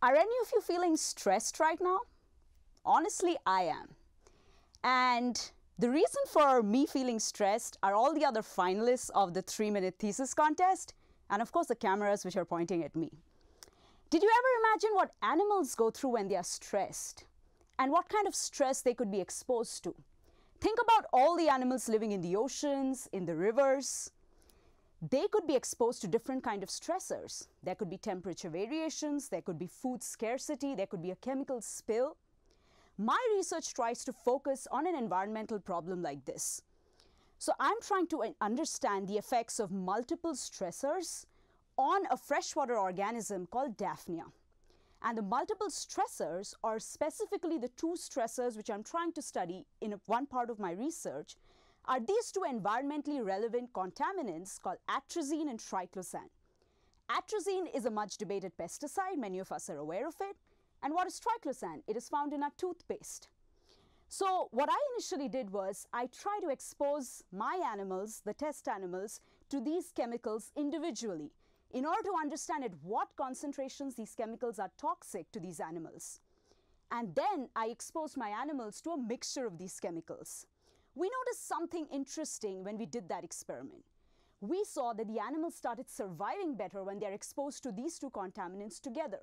Are any of you feeling stressed right now? Honestly, I am. And the reason for me feeling stressed are all the other finalists of the three minute thesis contest, and of course, the cameras which are pointing at me. Did you ever imagine what animals go through when they are stressed? And what kind of stress they could be exposed to? Think about all the animals living in the oceans, in the rivers, they could be exposed to different kind of stressors. There could be temperature variations, there could be food scarcity, there could be a chemical spill. My research tries to focus on an environmental problem like this. So I'm trying to understand the effects of multiple stressors on a freshwater organism called Daphnia. And the multiple stressors are specifically the two stressors which I'm trying to study in one part of my research are these two environmentally relevant contaminants called atrazine and triclosan. Atrazine is a much debated pesticide, many of us are aware of it. And what is triclosan? It is found in our toothpaste. So what I initially did was I tried to expose my animals, the test animals, to these chemicals individually in order to understand at what concentrations these chemicals are toxic to these animals. And then I exposed my animals to a mixture of these chemicals we noticed something interesting when we did that experiment. We saw that the animals started surviving better when they're exposed to these two contaminants together.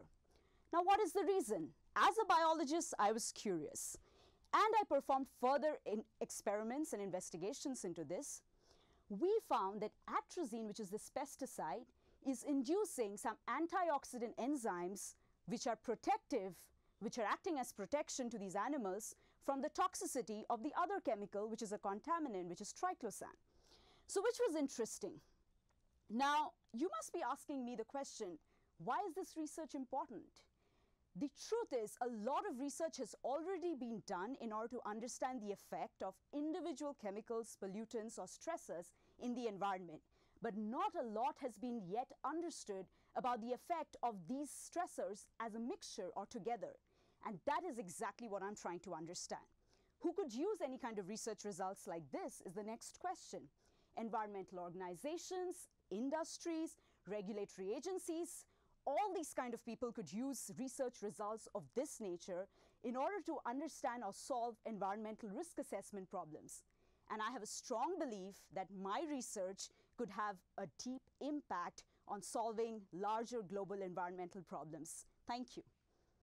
Now, what is the reason? As a biologist, I was curious. And I performed further experiments and investigations into this. We found that atrazine, which is this pesticide, is inducing some antioxidant enzymes which are protective which are acting as protection to these animals from the toxicity of the other chemical, which is a contaminant, which is triclosan. So which was interesting. Now, you must be asking me the question, why is this research important? The truth is, a lot of research has already been done in order to understand the effect of individual chemicals, pollutants, or stressors in the environment but not a lot has been yet understood about the effect of these stressors as a mixture or together. And that is exactly what I'm trying to understand. Who could use any kind of research results like this is the next question. Environmental organizations, industries, regulatory agencies, all these kind of people could use research results of this nature in order to understand or solve environmental risk assessment problems. And I have a strong belief that my research could have a deep impact on solving larger global environmental problems. Thank you.